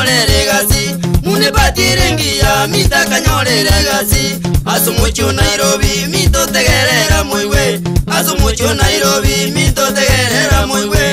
kanyolere gasi mune patirengiya mita kanyolere gasi aso mucho nairobi mito tegerera muy we aso mucho nairobi mito tegerera muy we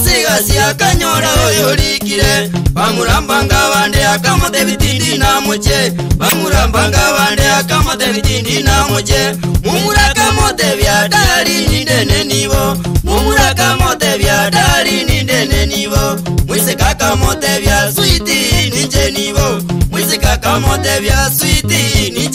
asigasi akanyora oyorikire bamuramba ngabande akamote bitindi namuke bamuramba ngabande akamote bitindi namuke mumurakamote byadari nindene nibo mumurakamote byadari nindene nibo mwisekakamote bya switi ninje nibo mwisekakamote bya switi ni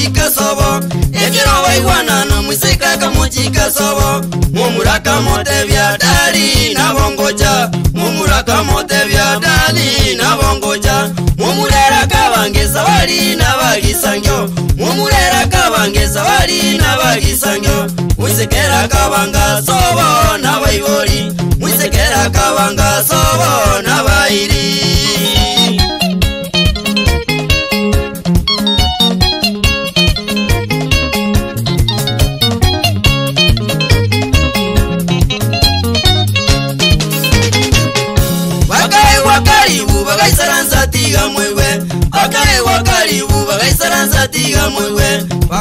muchikasovo ekirovaiwana na mwisikaka muchikasovo mumuraka motevya dali na vongoja mumuraka motevya dali na vongoja mumuleraka vange zawali na vahisangyo mumuleraka vange zawali na vahisangyo mwisekeraka vanga sovo na vaivoli mwisekeraka vanga sovo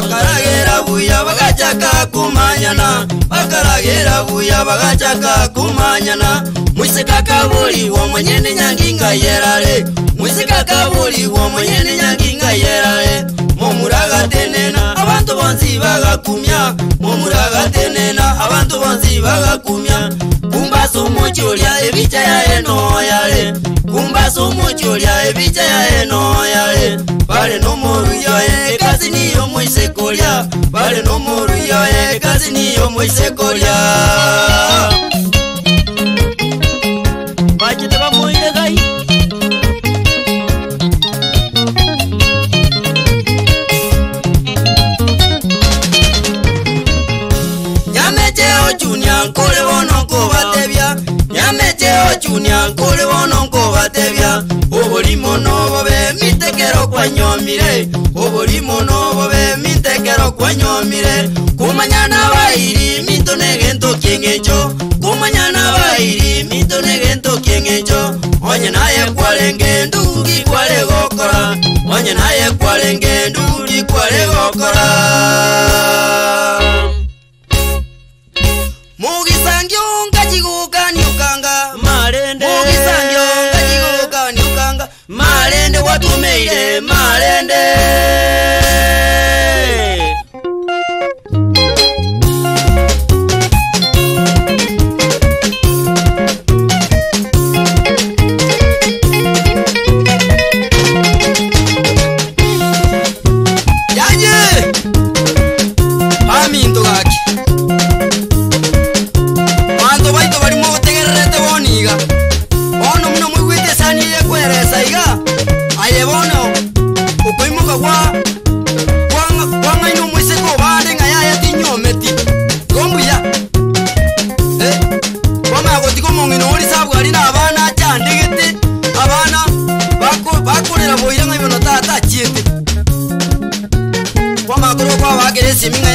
bakaragera buya bagacaka kumanyana bakaragera buya bagacaka kumanyana mwisika kabuli wo mwenyene nyanginga yerale mwisika kabuli wo mwenyene nyanginga yerale momuragatenena abantu bonzi bagakumya momuragatenena abantu bonzi bagakumya sumuchulya ebica yaeno yale kumba sumuchulya ebica yaeno yale bale nomoruyoye ekazi niyo mwisekolya bale nomoruyoye ekazi niyo mwisekolya bacunya kulibono nkubatebya no nobobe mitekero kwanyomire yo nobobe mitekero kwanyomire kumanyana bairi mito negento kiengecho kumanyana bairi mito negento ya onye naye kwalenge ndugi kwale gokora ya naye kwalenge ndugi kwale gokora batumeire malende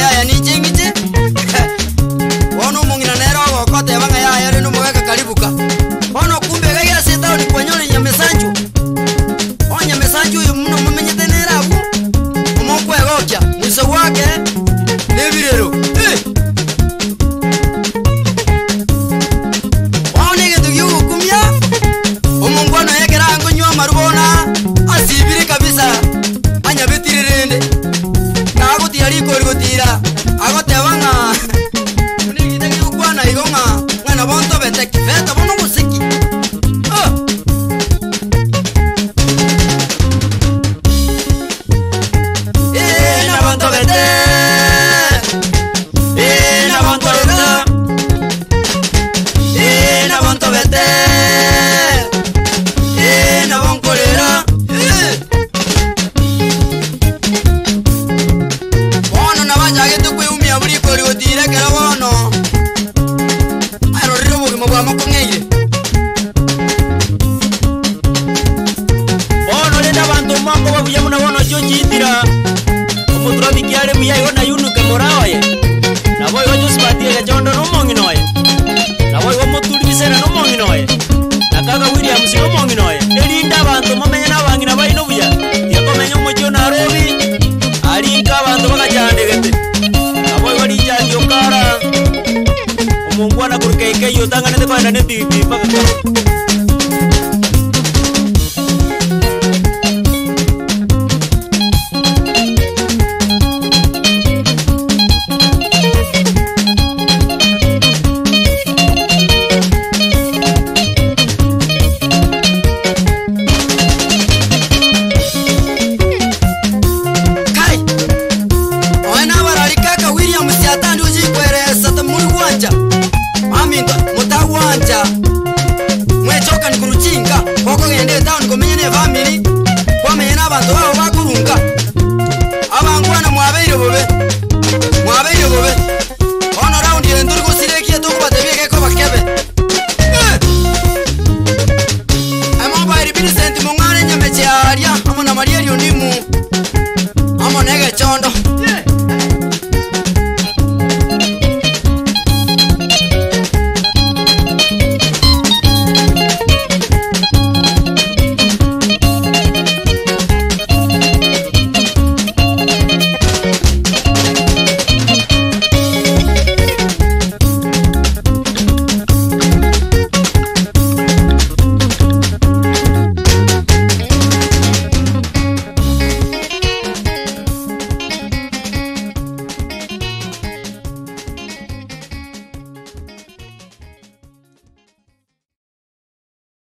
ay, ocio nyiithira okuthura thikiari muyaiho na yunuke morawaye na boigo josibatiege jondo nomong'inoye na boigo moturi bisena nomong'inoye na kaga williamsi nomong'inoye erinde abanto momenye na abang'ina baino buya yakomenya omochio narobi arinka abanto bagachandegete na boigo richangi okara omongwana korekeikeiyo otang'anete koenda netiiti mpaka koro ngomtshinka ngoko ke ndiye ndawundigomenye nefamily